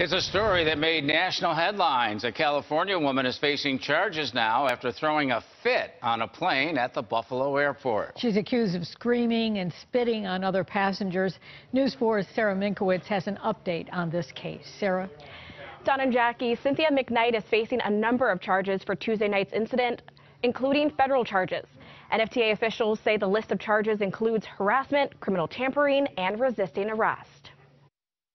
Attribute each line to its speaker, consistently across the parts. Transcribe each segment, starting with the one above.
Speaker 1: It's a story that made national headlines. A California woman is facing charges now after throwing a fit on a plane at the Buffalo airport.
Speaker 2: She's accused of screaming and spitting on other passengers. News 4's Sarah Minkowitz has an update on this case. Sarah?
Speaker 3: Don and Jackie, Cynthia McKnight is facing a number of charges for Tuesday night's incident, including federal charges. NFTA officials say the list of charges includes harassment, criminal tampering, and resisting arrest.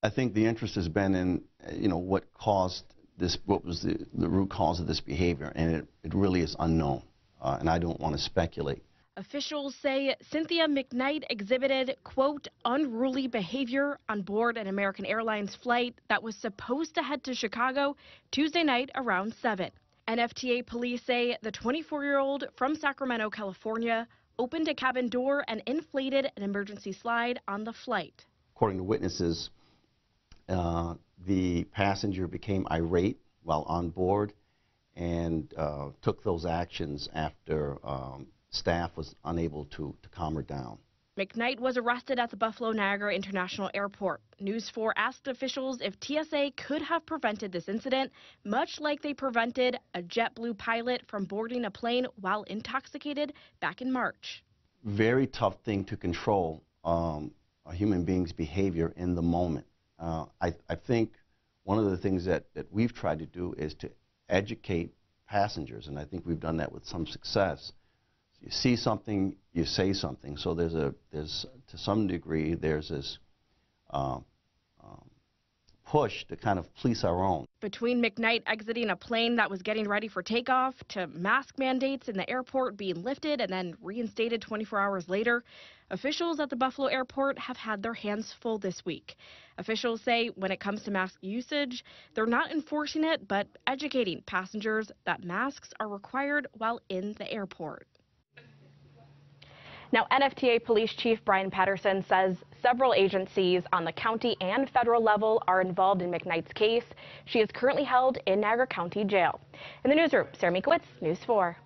Speaker 4: I think the interest has been in, you know, what caused this, what was the, the root cause of this behavior, and it, it really is unknown, uh, and I don't want to speculate.
Speaker 3: Officials say Cynthia McKnight exhibited, quote, unruly behavior on board an American Airlines flight that was supposed to head to Chicago Tuesday night around 7. NFTA police say the 24 year old from Sacramento, California, opened a cabin door and inflated an emergency slide on the flight.
Speaker 4: According to witnesses, the passenger became irate while on board and uh, took those actions after um, staff was unable to, to calm her down.
Speaker 3: McKnight was arrested at the Buffalo Niagara International Airport. News 4 asked officials if TSA could have prevented this incident, much like they prevented a JetBlue pilot from boarding a plane while intoxicated back in March.
Speaker 4: Very tough thing to control um, a human being's behavior in the moment. Uh, I, I, think one of the things that, that we've tried to do is to educate passengers, and I think we've done that with some success. You see something, you say something. So there's a, there's to some degree, there's this uh, um, push to kind of police our own.
Speaker 3: Between McKnight exiting a plane that was getting ready for takeoff to mask mandates in the airport being lifted and then reinstated 24 hours later, officials at the Buffalo airport have had their hands full this week. Officials say when it comes to mask usage, they're not enforcing it, but educating passengers that masks are required while in the airport. Now, NFTA Police Chief Brian Patterson says several agencies on the county and federal level are involved in McKnight's case. She is currently held in Niagara County Jail. In the newsroom, Sarah Minkowitz, News 4.